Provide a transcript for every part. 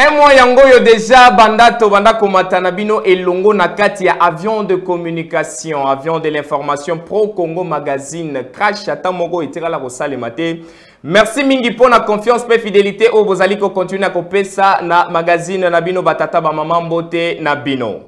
Un mois yango oyo deja banda tobanda komata na bino elongo na kati ya avion de communication avion de l'information pro congo magazine crash ata moko etikala kosalema te merci mingi mpo na confiance mpe fidelité oyo bozali kokontinue na kopesa na magazine na bino batata bamama mbote na bino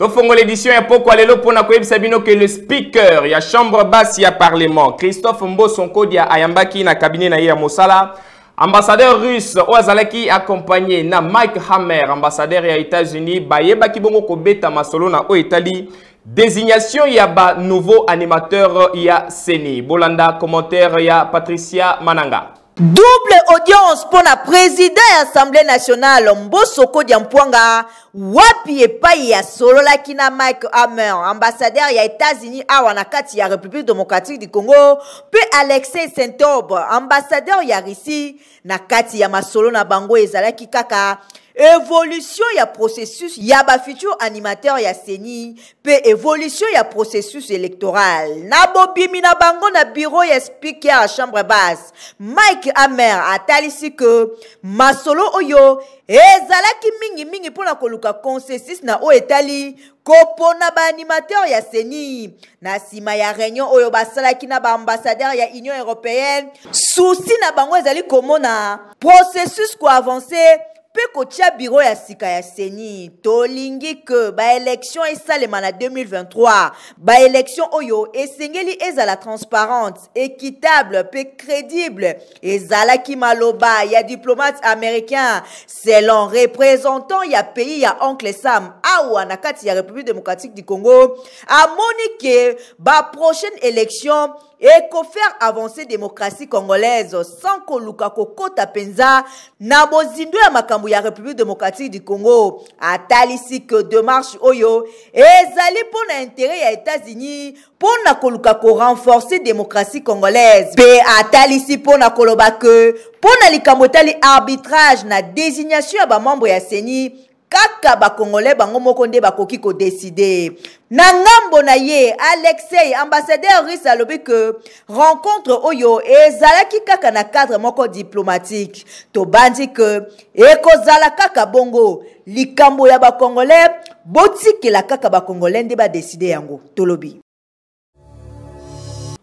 tofongola edition ya pokwa lelo mpo na koyebisa bino ke le speaker ya chambre basse ya parlement christophe mboso nkodia ayambaki na kabine na ye ya mosala ambassadeur russe oyo azalaki accompagné na mike hammer ambassadeur ya états-unis bayebaki bongo kobeta masolo na oyo etali Désignation ya ba nouveau animateur ya CENI. Bolanda commentaire ya Patricia Mananga. Double audience mpo na prezida ya Assemblée nationale Mbosoko Diampuanga wapi epai asololaki na Mike Hammer, ambassadeur ya États-Unis awa na kati ya République démocratique du Congo mpe Alexei Sentop, ambassadeur ya Russie na kati ya masolo na bango ezalaki kaka evolution ya processus ya ba futur animateur ya CENI mpe evolution ya processus electoral na bobimi na bango na biro ya speaker ya chambre basse mike amer atalisi ke masolo oyo ezalaki mingimingi mpo na koluka consensus na oyo etali kopona baanimateur ya ceni na nsima ya reunion oyo basalaki na baambasadere ya union européenne susi na bango ezali komona processus koavanse mpe kotya biro ya sika ya ceni tolingi ke baelektio esalema na 2023 baelektio oyo esengeli ezala transparente équitable mpe crédible ezalaki maloba ya diplomate américain selon représentant ya pays ya oncle sam awa na kati ya république démocratique du congo amoni ke baprochaine élection et ko faire avancer démocratie congolaise sans koluka kokota mpenza na bozindo ya makambo ya république démocratique du congo atalisi que démarche oyo ezali mpo na intérêt ya états-unis mpo na koluka korenforcer démocratie congolaise mpe atalisi mpo na koloba que mpo na likambo etali arbitrage na désignation ya bamembre ya ceni kaka ba congolais bango moko nde bakoki ko décider na ngambo na ye alexei ambassadeur russe alobi ke rencontre oyo ezalaki kaka na cadre moko diplomatique tobanzi ke ekozala kaka bongo likambo ya bacongolais botikela kaka bacongolais nde badeside yango tolobi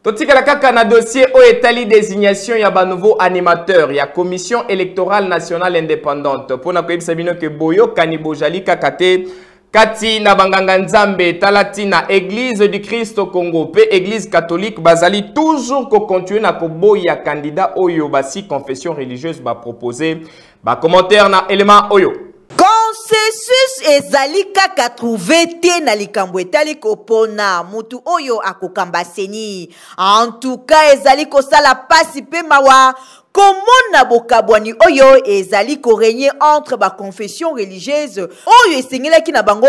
totikala kaka na dossier oyo etali designation ya ba nouveau animateur ya commission électorale nationale indépendante mpo na koyebisa bino ke boyokani bojali kaka te kati na banganga nzambe tala ntina eglise du kristo congo mpe eglise catholique bazali toujours kocontinue na koboya kandida oyo basi confession religieuse bapropose Ba commentaire na element oyo. Consensus ezali kaka trouver te na likambo etali kopona mutu oyo akokamba seni. En tout cas ezali kosala pasi pe mawa komona bokabwani oyo ezali korenye entre baconfession religieuse oyo esengelaki na bango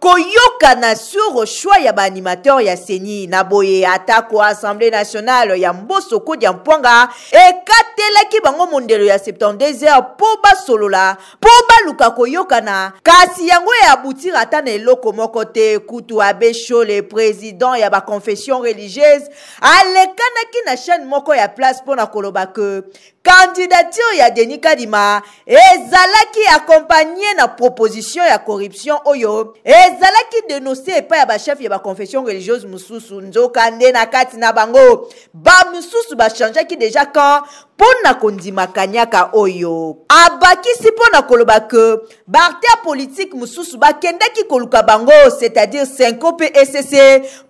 koyokana sur choix ya baanimateur ya seni na boye atako assemblée nationale ya mboso kodia mpwanga ekatelaki bango mondelo ya 72 heures mpo basolola mpo baluka koyokana kasi yango eabutira ata na eloko moko te kutu abe shole president ya baconfession religieuse alekanaki na chaîne moko ya place mpo na koloba ke kandidature ya denis kadima ezalaki akompagne na proposition ya corruption oyo ezalaki denonse epai ya bachef ya baconfession religieuse mosusu nzoka nde na kati na bango Bamosusu bachangeaki deja camp mpo na kondima kanyaka oyo. Abakisi mpo na koloba ke baartea politike mosusu bakendaki koluka bango c'est-à-dire senko mpe ecc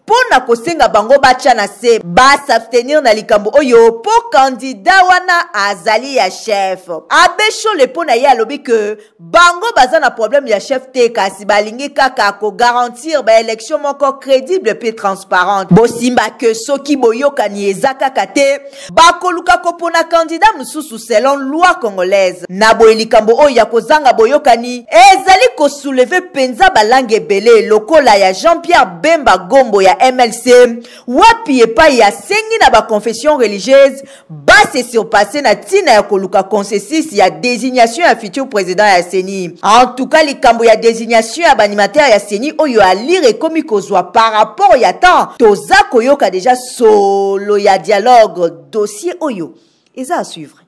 mpo na kosenga bango batya na se basabstenir na likambo oyo mpo kandida wana azali ya chef. Abe Shole mpo na ye alobi ke bango baza na problème ya chef te kasi balingi kaka kogarantir baélection moko crédible mpe transparente bosimba ke soki boyokani eza kaka te bakoluka kopona kandida mosusu selon loi congolaise na boye likambo oyo ya kozanga boyokani ezali kosouleve mpenza balangi ebele lokola ya jean-pierre bemba gombo ya mlc wapi epai asengi na baconfession religieuse ba se surpasser na tina ya koluka consensus ya designation ya futur president ya CENI. En tout cas likambo ya designation ya banimateur ya CENI oyo alire ekomi kozwa par rapport ya temps toza koyoka deja solo ya dialogue dossier oyo eza à suivre.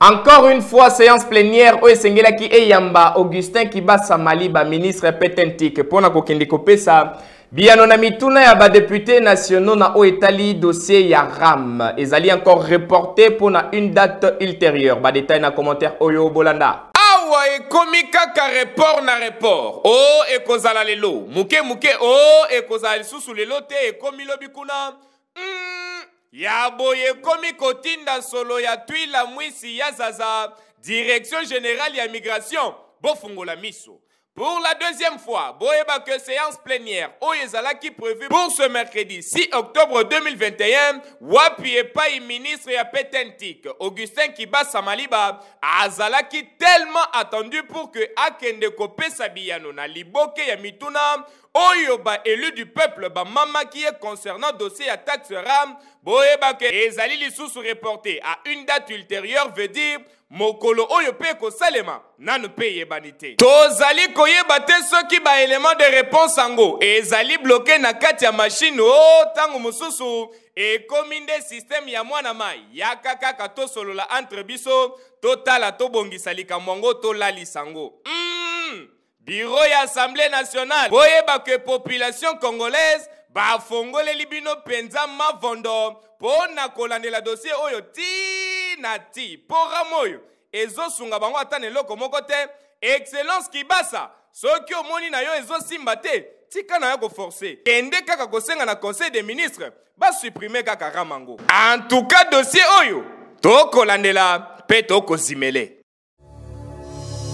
Encore une fois, séance plénière oyo esengelaki eyamba Augustin Kibasa Maliba, ministre petentique, mpo na kokende kopesa biyano na mituna ya badepute nationaux na oyo etali dossier ya RAM. Ezali encore reporté mpo na une date ultérieure. Badetail na commentaire oyo bolanda. awa ekomi kaka report na report o oh, ekozala lelo moke moke o oh, ekozala lisusu lelo te ekomi lobi kuna mm, ya boye ekomi kotinda nsolo ya twila mwisi ya zaza direction générale ya migration bofungola miso Pour la deuxième fois, Boeba que séance plénière oyo ezalaki prévue pour ce mercredi 6 octobre 2021 wapi epai ministre ya petentique Augustin Kibasa Maliba azalaki tellement attendu pour que akende kopesa biyano na liboke ya mituna oyo ba elu du peuple bamamaki ye concernant dossier ya taxe ram boyeba ke ezali lisusu reporte à une date ultérieure veut dire mokolo oyo mpe ekosalema nanu mpe eyebani te tozali koyeba te soki baelement de réponse yango ezali bloke na kati ya mashine o oh, ntango mosusu ekomi nde systeme ya mwana mai yaka kaka tosolola entre biso totala tobongisa likambo yango tolalisa yango mm. Bureau ya Assemblée nationale, boyeba que population congolaise bafongoleli bino mpenza mavondo mpo na kolandela dossier oyo tii na tii mpo rame oyo ezosunga bango ata na eloko moko te excellence kibasa soki omoni na yo ezosimba te tika na yo koforce kende kaka kosenga na conseil des ministres basuprime kaka rame yango en tout cas dossier oyo tokolandela mpe tokozimele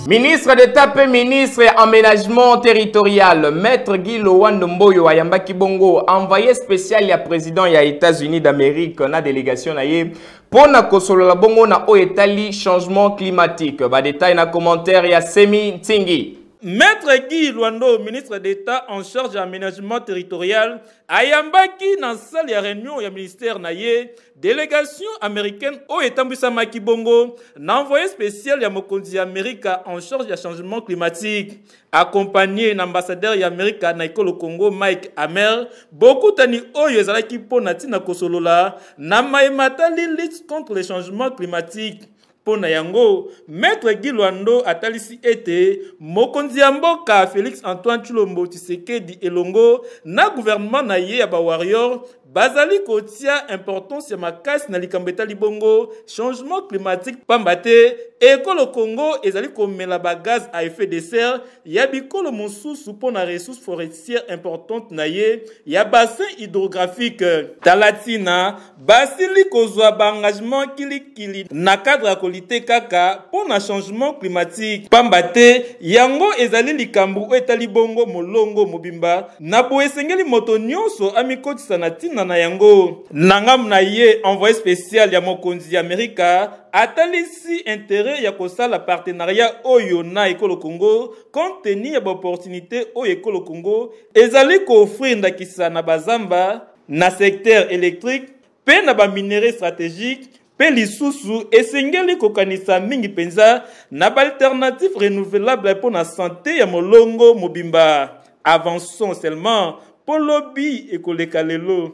Ministre d'Etat mpe ministre ya aménagement territorial Maître Guy Lowando Mboyo ayambaki bongo envoyé spécial ya président ya États-Unis d'Amérique na délégation na ye mpo na kosolola bongo na oyo etali changement climatique. Badetail na commentaire ya Semi Ntingi. Maître Guy Lwando, ministre d'État en charge ya aménagement territorial, ayambaki na salle ya réunion ya ministère na ye Delegation americaine oyo etambwisamaki bongo na envoye spécial ya mokonzi ya Amerika en charge ya changement climatique accompagné na ambassadeur ya Amerika na ekolo Congo Mike Hammer. Bokutani oyo ezalaki mpo na ntina kosolola na maye matali lutte contre le changement climatique Mpo na yango, Maitre Guy Lwando atalisi ete mokonzi ya mboka Felix Antoine Tshilombo Tshisekedi elongo na gouvernement na ye ya ba warrior bazali kotia importance ya makasi na likambo etali bongo changement climatique mpamba te ekolo Congo ezali komela ba gaz à effet de serre ya bikolo mosusu mpo na ressource forestière importante na ye ya bassin hydrographique tala ntina Basili kozwa ba engagements kilikili na cadre ya ko lutter kaka mpo na changement climatique, pamba te yango ezali likambo oyo etali bongo molongo mobimba, na boye esengeli moto nionso amikotisa na tina na yango. Na ngambo na ye, envoye special ya mokonzi ya Amerika atalisi interet ya kosala partenariat oyo na ekolo Congo compte tenu ya ba opportunites oyo ekolo Congo ezali ko offrir ndakisa na ba zamba, na secteur électrique mpe na baminerais stratégique mpe lisusu esengeli kokanisa mingi mpenza na baalternative renouvelable mpo na sante ya molongo mobimba avançons seulement mpo lobi ekoleka lelo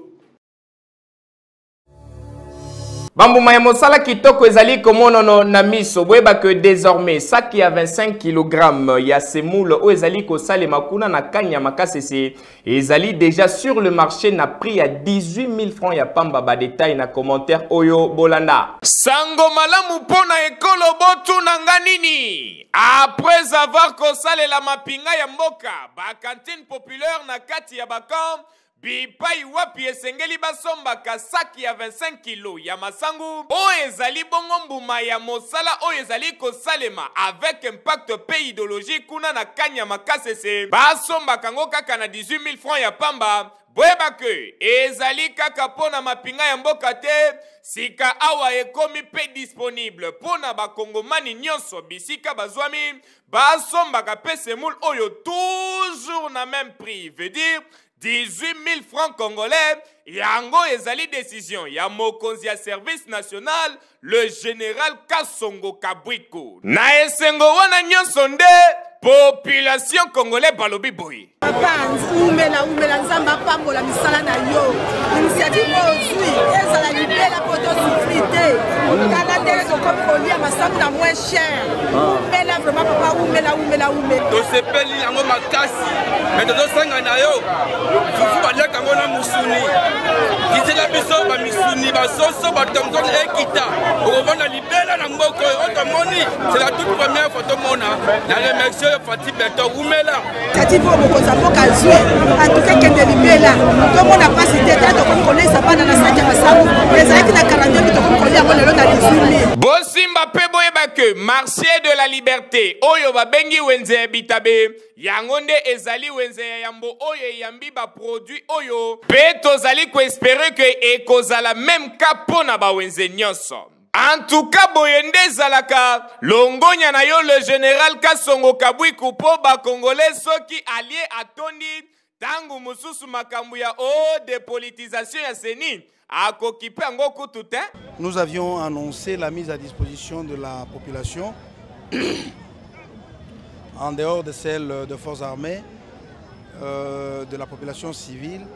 bambuma ya mosala kitoko ezali komonono na miso boyeba ke désormais saki ya 25 kg ya semoule oyo ezali kosalema kuna na kanya makasese Ezali deja sur le marché na prix ya 18000 francs ya pamba ba détails na commentaire oyo bolanda. Sango malamu mpo na ekolo botuna nga nini? Après avoir kosalela mapinga ya mboka, ba cantines populaires na kati ya ba camps bipai wapi esengeli basombaka sac saki ya 25 kilo ya masangu oyo ezali bongo mbuma ya mosala oyo ezali kosalema avec impact pe ideologie kuna na kanya makasese basombaka yango kaka na 18 000 francs ya pamba boyeba ke ezali kaka mpo na mapinga ya mboka te sika awa ekomi mpe disponible mpo na bakongomani nyonso bisika bazwami basombaka mpe semoule oyo toujours na même prix veut dire 18000 francs congolais yango ezali decision ya mokonzi ya service national le général kasongo kabwiko na esengo wana nyonso nde population congolais balobi boye papa umela umela nzambe apambola misala na yo initiative oyo ozwi ezala libela mpo tosufri te tala ndenge tokomi kolia masamu na mwesh cher umela vraiment papa umela umela umela tosepeli yango makasi me tozosanga na yo fufu baliaka yango na musuni kitela biso bamisuni basoso batomtoni ekita okovanda libela na mboka oyo otomoni c'est la toute première fois tomona na remercie oyo fati beton umela tati mpo mokonzi ya mboka azwi antuka kende libela tomona mpasi te ta tokomi koleisa bana na saki ya masango ezalaki na 42 mi tokomi kolia yango lelo na 18 mi bosimba mpe boyeba ke marché de la liberté oyo babengi wenze ya bitabe yango nde ezali wenze ya yambo oyo eyambi baproduit oyo mpe tozali koespere ke ekozala meme ka mpo na bawenze nyonso En tout cas boye nde ezalaka longonya na yo le general Kasongo Kabwiku mpo ba congolais soki alie atondi ntango mosusu makambo ya o oh, depolitisation ya CENI akokipe yango kutu te. Nous avions annoncé la mise à disposition de la population en dehors de celle de forces armées euh, de la population civile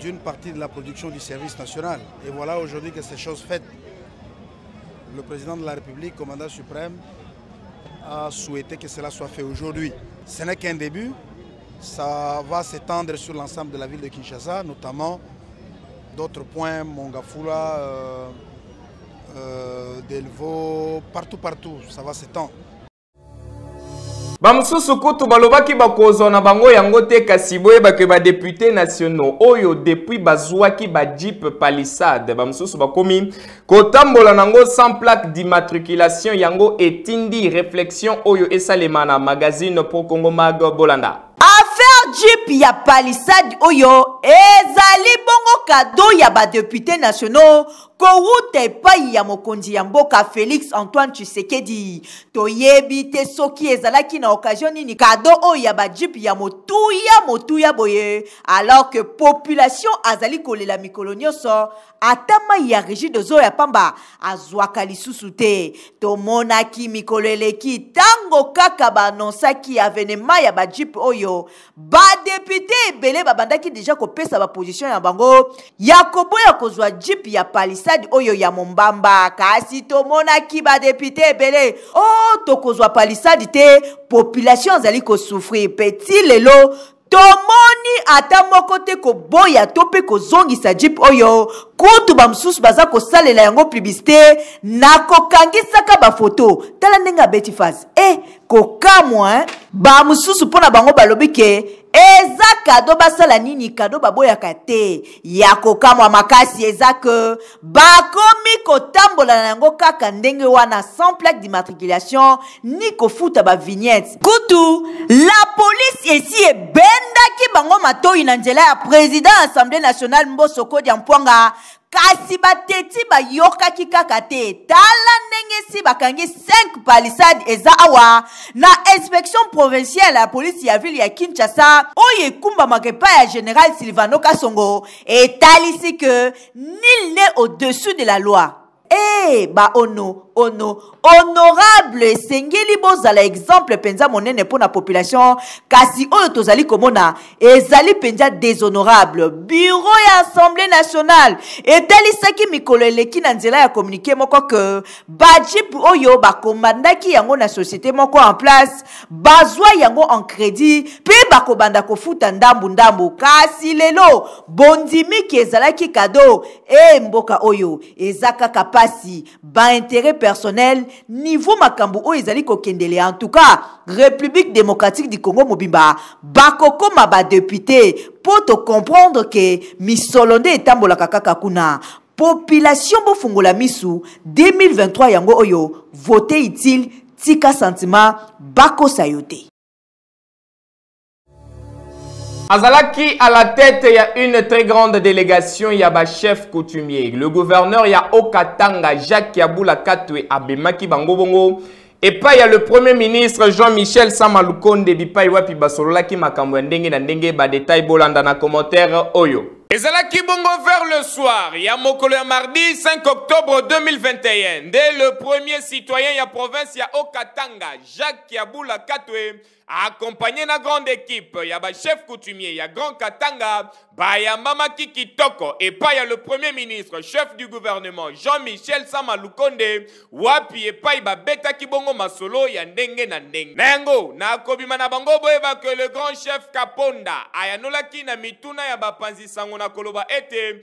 d'une partie de la production du service national. Et voilà aujourd'hui que ces choses faites. Le président de la République, commandant suprême, a souhaité que cela soit fait aujourd'hui. Ce n'est qu'un début. Ça va s'étendre sur l'ensemble de la ville de Kinshasa, notamment d'autres points, Mongafula, euh, euh, Delvaux, partout, partout, ça va s'étendre. bamosusu kutu balobaki bakozwa na bango yango te kasi boyebake badepute nationaux oyo depuis bazwaki bajipe palissade bamosusu bakomi kotambola na yango sans plaque d'immatriculation yango etindi réflexion oyo esalema na magazine pro congo mag bolanda affaire jeep ya palissade oyo ezali bongo kado ya badepute nationaux kowuta epai ya mokonzi ya mboka felix antoine tshisekedi toyebi te soki ezalaki na okazio nini kado oyo ya bajipe ya motuya motuya boye alors que population azali kolela mikolo nyonso ata mai ya rigide ozoyo ya pamba azwaka lisusu te tomonaki mikolo eleki ntango kaka baanonsaki avenema ya bajipe oyo badepute ebele babandaki deja kopesa baposition na bango ya koboya kozwa jipe ya palisade oyo ya mombamba kasi tomonaki badepute ebele o oh, tokozwa palisade te population azali kosouffrir mpe ti lelo tomoni ata moko te koboya to mpe kozongisa jipe oyo kutu bamosusu baza kosalela yango publicité na kokangisaka bafoto tala ndenge abeti fase e eh, kokamwa hein? ba mosusu mpo na bango balobi ke eza kado basala nini kado baboyaka te ya kokamwa makasi eza ke bakomi kotambola na yango kaka ndenge wana sans plaque d'immatriculation ni kofuta bavignette kutu la polise esi ebendaki bango matoi na nzela ya président assemblée nationale mboso kodia mpwanga Kasi bateti bayokaki kaka te. Tala ndenge si bakangi 5 palissade eza awa na inspection provinciale ya polisi ya ville ya Kinshasa oyo ekumbamaka epai ya general Silvano Kasongo etalisi que nul n'est au-dessus de la loi. Eh, ba ono, ono, honorable esengeli bozala exemple mpenza monene mpo na population kasi oyo tozali komona ezali mpenza déshonorable bureau ya assemblée nationale etalisaki mikolo eleki na nzela ya communiqué moko ke bajip oyo bakomandaki yango na société moko en place bazwa yango en crédit mpe bakobanda kofuta ndambu ndambu kasi lelo bondimiki ezalaki kado e mboka oyo eza kaka pasi ba intérêt personnel niveau makambo oyo ezali kokendele en tout cas république démocratique du congo mobimba bakokoma badepute mpo tocomprendre ke misolo nde etambolaka kaka kuna population bofungola misu 2023 yango oyo vote utile tika sentiment bakosa yo te Azalaki à la tête ya une très grande délégation ya ba chef coutumier. Le gouverneur ya Okatanga Jacques Yabula Katwe abemaki bango bongo epai ya le premier ministre Jean-Michel Sama Lukonde bipai wapi basololaki makambo ya ndenge na ndenge ba détail bolanda na commentaire oyo. Ezalaki bongo vers le soir ya mokolo ya mardi 5 octobre 2021 nde le premier citoyen ya province ya Okatanga Jacques Yabula Katwe accompagné na grande équipe ya ba chef coutumier ya Grand Katanga bayambamaki kitoko epai ya le premier ministre chef du gouvernement Jean-Michel Sama Lukonde wapi epai babetaki bongo masolo ya ndenge na ndenge na yango na kobima na bango boyeba que le grand chef Kaponda ayanolaki na mituna ya bapanzi sango na koloba ete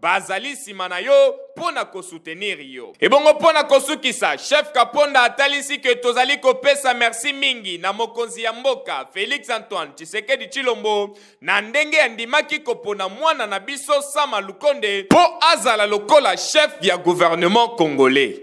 bazali nsima na yo mpo na kosoutenir yo ebongo mpo na kosukisa chef kaponda atalisi ke tozali kopesa merci mingi na mokonzi ya mboka félix antoine tshisekedi tshilombo na ndenge andimaki kopona mwana na biso sama lukonde mpo azala lokola chef ya gouvernement congolais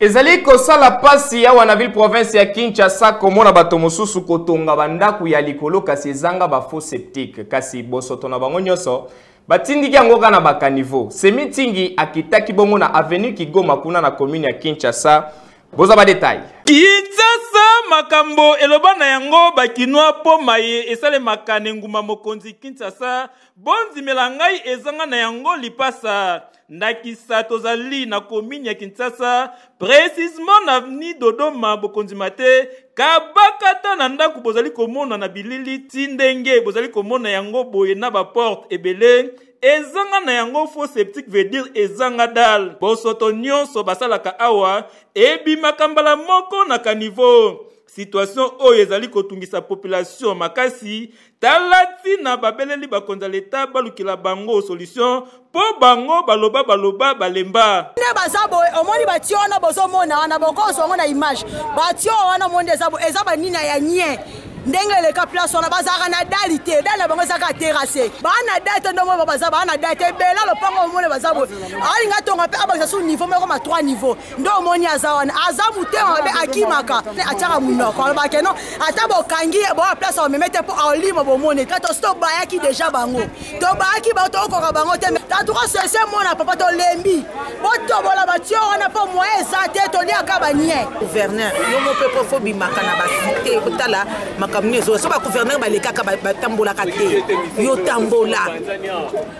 ezali kosala mpasi awa na ville province ya kinshasa komona bato mosusu kotonga bandako ya likolo kasi ezanga bafaux septique kasi bosoto na bango nyonso batindiki yango kaka na bakaniveau semitingi akitaki bongo na avenue kigoma kuna na commune ya kinshasa boza badetail kinshasa makambo eloba na yango bakinwa mpo maye esalemaka na engumba mokonzi kinshasa bondimela ngai ezanga na yango lipasa ndakisa tozali na komini ya kinshasa precisement na aveni dodoma bokondima te kabakata na ndako bozali komona na bilili ti ndenge bozali komona yango boye na baporte ebele ezanga na yango fo septique veut dire ezanga dal bosoto nyonso basalaka awa ebimaka mbala moko na kanivo situation oyo ezali kotungisa population makasi tala ntina babeleli bakonzi ya leta balukela bango solution mpo bango baloba baloba balemba nde baza boye omoni batio wana bozomona wana bokoso yango na image batio wana omoni eza boye eza banina ya nie ndenge eleka place wana bazalaka na dali te dali na bango ezaka terase baana dali te ndongo baza baana dali te ebela lopango omone baza boye alinga tonga mpe abakisa su niveau moko ma 3 niveau nde omoni aza wana aza motema mabe akimaka atyaka monoko alobaka keno ata bokangi ye boya place omeme te mpo aolimo bomoni te tosi tobayaki deja bango tobayaki bango tokokoka bango te tatuka sese mona papa tolembi botobola batio wana mpo moye eza te toliaka banie gouverneur yo mo mpe mpo fo bimaka na basite kotala makambo nini ezola so bagouverneur balekaka batambolaka te yo tambola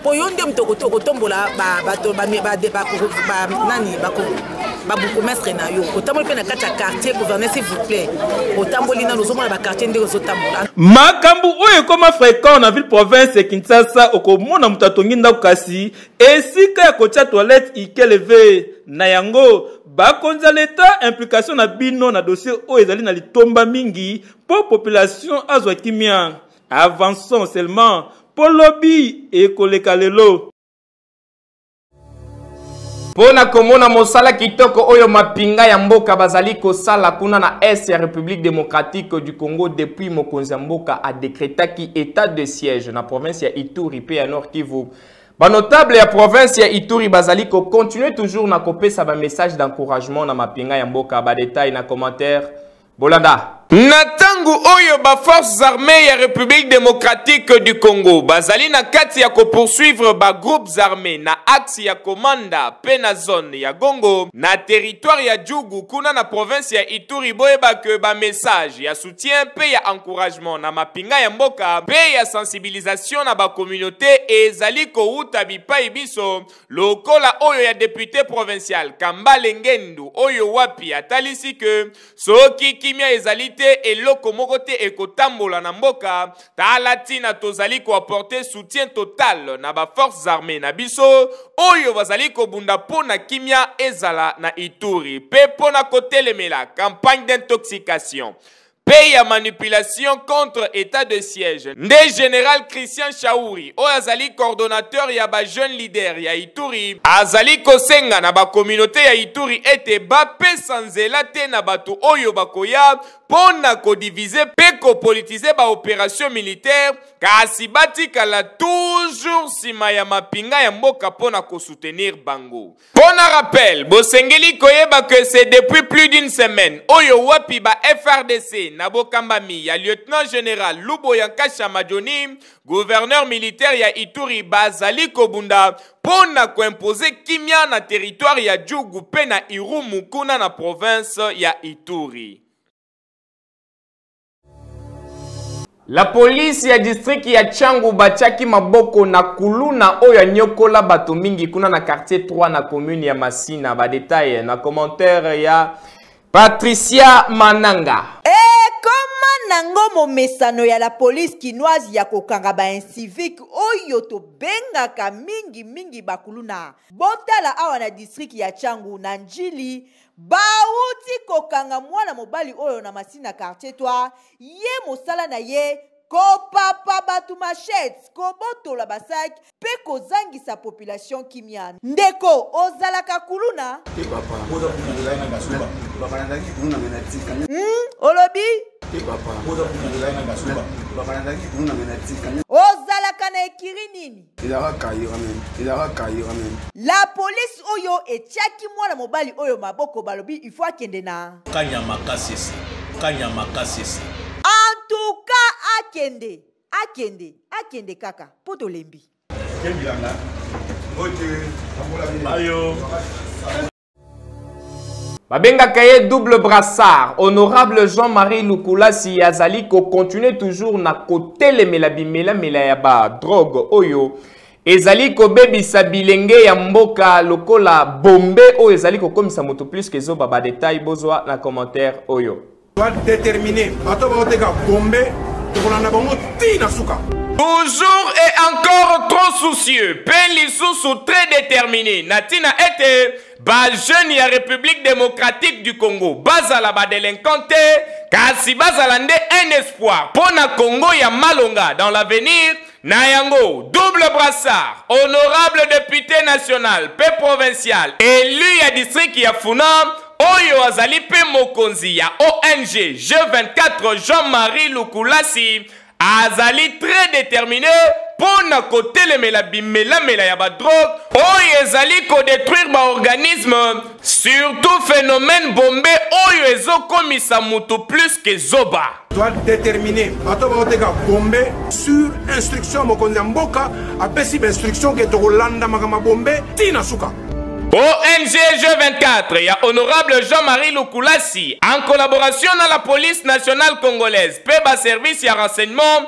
mpo yo nde moto okotombola bato nani babourgmestre na yo otamboli mpe na kati ya quartier gouverneur s'il vous plaît otamboli nano ozomona baquartier ndenge ozotambola makambo oyo ekoma fréquent na ville province ya kinshasa okomona moto atongi ndako kasi esika ya kotya toilette ikeleve na yango bakonzi ya leta implication na bino na dossier oyo ezali na litomba mingi mpo population azwa kimia avançons seulement mpo lobi ekoleka lelo mpo na komona mosala kitoko oyo mapinga ya mboka bazali kosala kuna na est ya république démocratique du congo depuis mokonzi ya mboka adekretaki état de siège na province ya ituri mpe ya nord kivu banotable ya province ya ituri bazali kocontinue toujours na kopesa bamessage d'encouragement na mapinga ya mboka badetail na commentaire Bolanda. Na ntango oyo ba forces armées ya République démocratique du Congo bazali na kati ya kopoursuivre ba groupes armés na axe ya Komanda mpe na zone ya Gongo na territoire ya Djugu kuna na province ya Ituri, boyeba que ba messages ya soutien mpe ya encouragement na mapinga ya mboka mpe ya sensibilisation na ba communautés ezali kowuta bipai biso lokola oyo ya depute provincial kambale ngendu oyo wapi atalisi ke soki kimia ezali te eloko moko te ekotambola na mboka tala ntina tozali koaporte soutien total na baforces armées na biso oyo bazali kobunda mpo na kimia ezala na ituri mpe mpo na kotelemela campagne d'intoxication mpe ya manipulation contre etat de siège nde general christian shauri oyo azali coordonnateur ya ba jeune leader ya ituri azali kosenga na bakominauté ya ituri ete bapesa nzela te na bato oyo bakoya mpo na kodivize mpe kopolitize baoperation militaire kasi batikala toujours nsima ya mapinga ya mboka mpo na kosoutenir bango Pona rappel, bosengeli koyeba que c'est depuis plus d'une semaine oyo wapi ba FRDC na bokambami ya lieutenant général Luboya Nkasha Majoni, gouverneur militaire ya Ituri bazali kobunda mpo na koimpose kimia na territoire ya Djugu mpe na Irumu kuna na province ya Ituri. La police ya district ya Changu batiaki maboko na kuluna oyo anyokola bato mingi kuna na quartier 3 na commune ya Masina. Ba details na commentaire ya Patricia Mananga. Ekoma eh, nango momesano ya la police kinoise ya kokanga ba incivique oyo tobengaka mingi mingi bakuluna. Botala awa na district ya Changu na Njili Bawuti kokanga mwana mobali oyo na masini na quartier toi ye mosala na ye kopapa bato machete kobotola basaki mpe kozangisa population kimia ndeko ozalaka kuluna hmm, olobi ozalaka na ekiri nini La police oyo etiaki mwana mobali oyo maboko balobi il faut akende na kanyama kasese kanyama kasese en tout cas akende akende akende kaka mpo tolembi ayo babengaka ye double brassard honorable jean marie lukulasi azali kocontinue toujours na kotelemela bimelamela ya badrogue oyo ezali kobebisa bilenge ya mboka lokola bombe oyo ezali kokomisa moto plus kezoba badetail bozwa na commentaire oyo Toi déterminé, bato baoteka Gombe, tokolanda bango ti na suka. Toujours et encore trop soucieux, pe lisusu très déterminé. Na tina ete ba jeunes ya République démocratique du Congo bazala ba délinquants te, kasi bazala nde un espoir mpo na Congo ya malonga dans l'avenir. Na yango, double brassard, honorable député national pe provincial, élu ya district ya Funam, Oyo azali mpe mokonzi ya ong Jeux 24 Jean Marie Lukulasi azali très determine mpo na kotelemela bimelamela ya ba drogue oyo ezali ko detruire ba organisme surtout phenomène bombe oyo ezokomisa mutu plus que zoba. toa determine bato bakoteka bombe sur instruction mokonzi ya mboka apesi bainstruction ke tokolanda makambo ya bombe tii na suka ONG G24 ya honorable Jean-Marie Lukulasi en collaboration na la police nationale congolaise pe ba service ya renseignement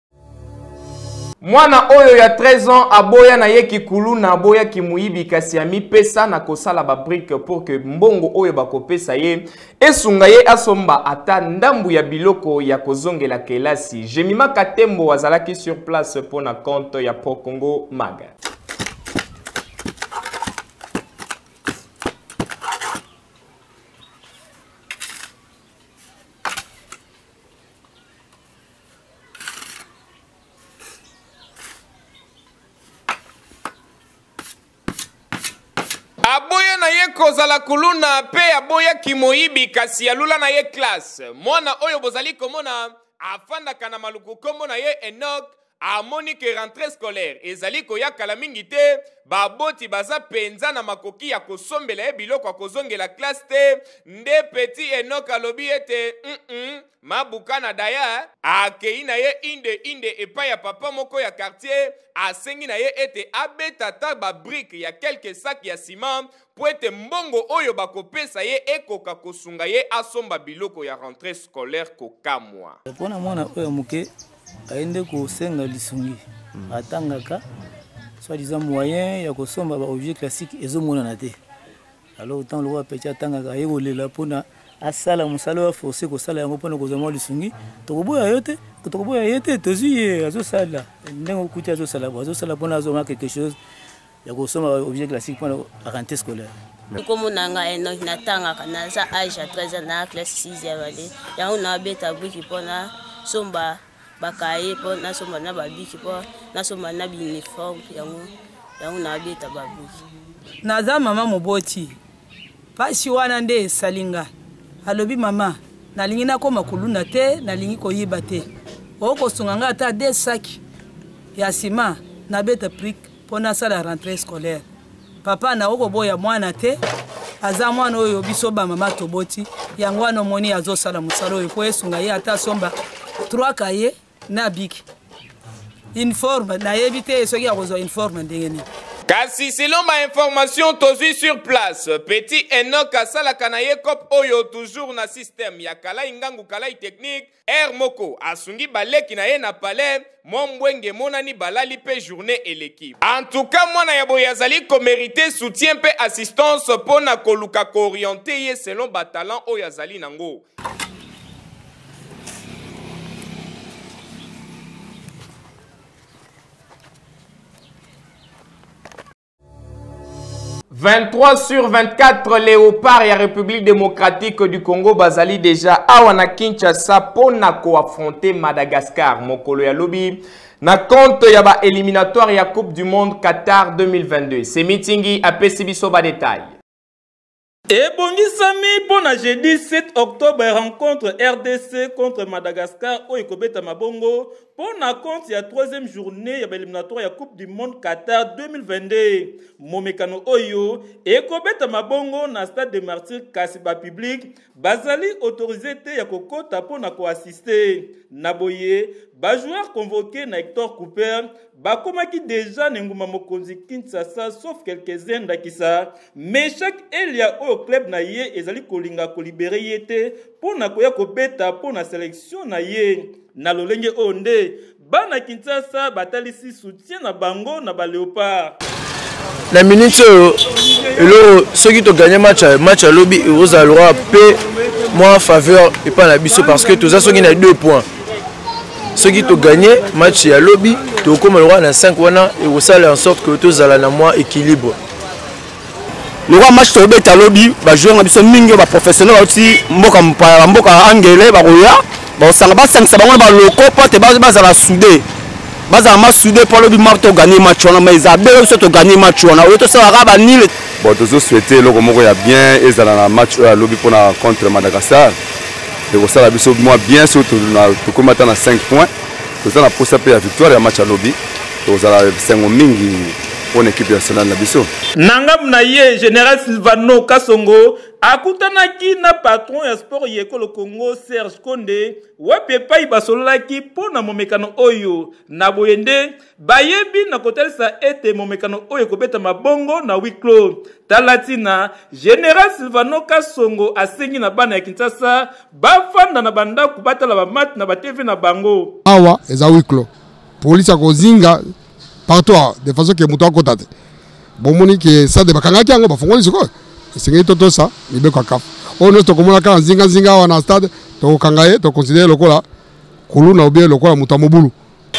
mwana oyo ya 13 ans aboya na ye kikuluna aboya kimuyibi kasi amipesa na kosala babrike pour que mbongo oyo bakopesa ye esunga ye asomba ata ndambu ya biloko ya kozongela kelasi jemima katembo azalaki sur place mpo na compte ya procongo maga aboya na ye kozala kuluna mpe aboyaki moyibi kasi ya lula na ye classe mwana oyo bozali komona afandaka na maluku nkombo na ye enok amoni ke rentree scolaire ezali koya kala mingi te baboti baza mpenza na makoki ya kosombela ye biloko ya kozongela klase te nde peti enok alobi ete mm -mm, mabuka na daya akei na ye inde inde epai ya papa moko ya kartier asengi na ye ete abeta ata babrike ya kelke saki ya sima mpo ete mbongo oyo bakopesa ye ekoka kosunga ye asomba biloko ya rentrée scolaire kokamwa mpo na mwana oyo ya moke aye nde kosenga lisungi hmm. atangaka soit disant moyen ya kosomba baobjet classique ezomonana te alors ntango lokola peti atangaka aye kolela mpona asala mosala oyo aforce kosala yango mpona kozwa mwa lisungi tokoboya yo te tokoboya ye te tozwi ye azosala ndenge okuti azosala bo azosala mpona azwa mwa quelque chose ya kosomba objet classique mpona rentrée scolaire okomona nga enoki eh, natangaka naza age ya 13 ans na classe 6 ya bale yango nabeta bwiki mpo nasomba bakaye mpo nasomba na babiki mpo nasomba na bauniforme yango yango nabeta babwiki naza mama moboti mpasi wana nde esali nga alobi mama nalingi nakoma kuluna te nalingi koyiba te okosunga nga ata de saki ya nsima nabeta prike mpo nasala rentrée scolaire papa na okoboya mwana te aza mwana oyo biso bamama toboti yango wana omoni azosala mosala oyo mpo esunga ye ata asomba 3 kaye na biki uniforme nayebi te soki akozwa uniforme ndenge nini kasi selon ba information tozwi sur place petit enok asalaka na ye cop oyo toujours na système ya kalai ngangu kalai technique Heure moko asungi ba leki na ye na palais, mwa mbwenge emonani balali mpe journee eleki. En tout cas mwana ya boye azali ko meriter soutien mpe assistance mpo na koluka ko orienter ye selon ba talents oyo azali nango. 23 sur 24 léopards ya république démocratique du congo bazali déjà awa na kinshasa mpo na koaffronte madagascar mokolo ya lobi na compte ya baéliminatoire ya coupe du monde qatar 2022 semitingi apesi biso badetail Ebongisami mpo na jeudi 7 octobre ya rencontre RDC contre Madagascar oyo ekobetama bongo mpo na compte ya 3e journée ya baeliminatoire ya Coupe du Monde Qatar 2022. Momekano oyo ekobetama bongo na Stade de Martyrs kasi ba public bazali autorise te ya kokota mpo na koassiste. Na boye, ba joueurs convoqués na Hector Cooper bakomaki deja na engumba mokonzi Kinshasa sauf quelques-uns ndakisa Meshak Elia oyo club na ye ezali kolinga kolibere ye te mpo na koya kobeta mpo na selection na ye na lolenge oyo nde bana Kinshasa batalisi soutien na bango na ba Leopards na minute oyo eloko soki toganye match match ya lobi ekozala lokola mpe mwa faveur epai na biso parce que toza soki na deux points soki toganye match ya lobi tokokoma lokola na 5 wana ekosala en sorte que tozala na mwa équilibre lokola match tobeta lobi bajoueur na biso mingi oyo baprofessionnel bauti mboka mopaya bamboka angele bakoya bakosanga basangisa bango na baloko mpo te bazala soude bazala masude mpo alobi ma toganye match wana ma eza belo biso toganye match wana oyo tosalaka banile bon tozosouete eloko moko ya bien ezala na match oyo alobi mpona contre madagascar ekosala biso mwa bien so tokómi ata na 5 points toza na mposa mpe ya victoire ya match ya lobi tokozala esengo mingi mpo na ekipe nationale na biso na ngambo na ye général silvano kasongo akutanaki na patron ya sport ya ekolo congo serge konde wapi epai basololaki mpo na momekano oyo na boye nde Bayebi na kotalisa ete momekano oyo ekobetama bongo na huis clos. Tala ntina, General Silvano Kasongo asengi na bana ya Kinshasa bafanda na bandako batala bamati na batv na bango. Awa eza huis clos. Polisi akozinga partout awa de façon ke moto akota te. Bomoni ke stade bakangaki yango bafongoli sikoyo. Esengeli totosa mibeko ya CAF. Oyo nyonso tokomona kaka nzinga nzinga awa na stade tokokanga ye tokonsidere lokola kuluna obie lokola moto ya mobulu.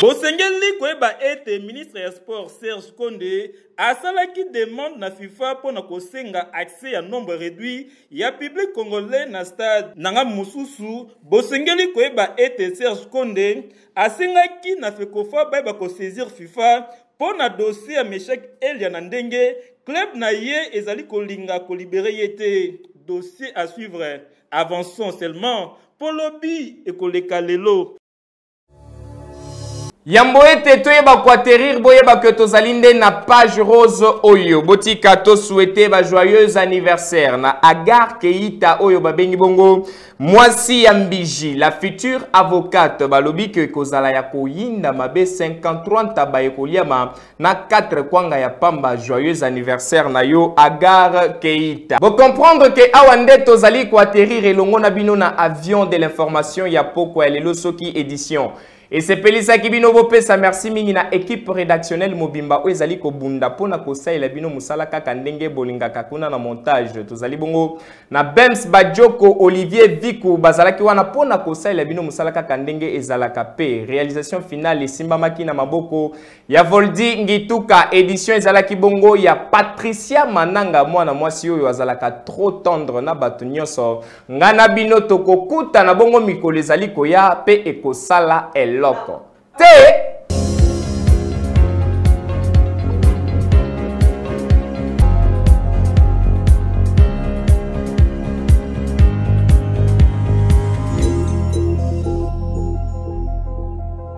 Bosengeli koyeba ete ministre ya sport Serge Konde asalaki demande na FIFA mpo na kosenga accès ya nombre réduit ya public congolais na stade. Na ngambo mosusu, bosengeli koyeba ete Serge Konde asengaki na FECOFA bayeba kosaisir FIFA mpo na dossier ya Meshak Elia na ndenge club na ye ezali kolinga kolibere ye te. Dossier à suivre. Avançons seulement mpo lobi ekoleka lelo. yambo ete toyeba koaterir boyeba ke tozali nde na page rose oyo botika toswete bajoyeux anniversaire na agar keita oyo babengi bongo mwasi ya mbiji la future avocate balobi ke ekozala ya koyinda mabe 53 ntaba ekoliama na 4 kwanga ya pamba joyeux anniversaire na yo agar keita bocomprendre ke awa nde tozali koaterrir elongo na bino na avion de l'information ya pokwa ya lelo soki édition esepelisaki bino bopesa merci mingi na equipe rédactionnelle mobimba oyo ezali kobunda mpo na kosalela bino mosala kaka ndenge bolingaka kuna na montage tozali bongo na bems bajoko olivier viku bazalaki wana mpo na kosalela bino mosala kaka ndenge ezalaka mpe réalisation finale esimbamaki na maboko ya voldi ngituka édition ezalaki bongo ya patricia mananga mwana mwasi oyo azalaka trop tendre na bato nyonso ngai na bino tokokutana bongo mikolo ezali koya mpe ekosala eloko te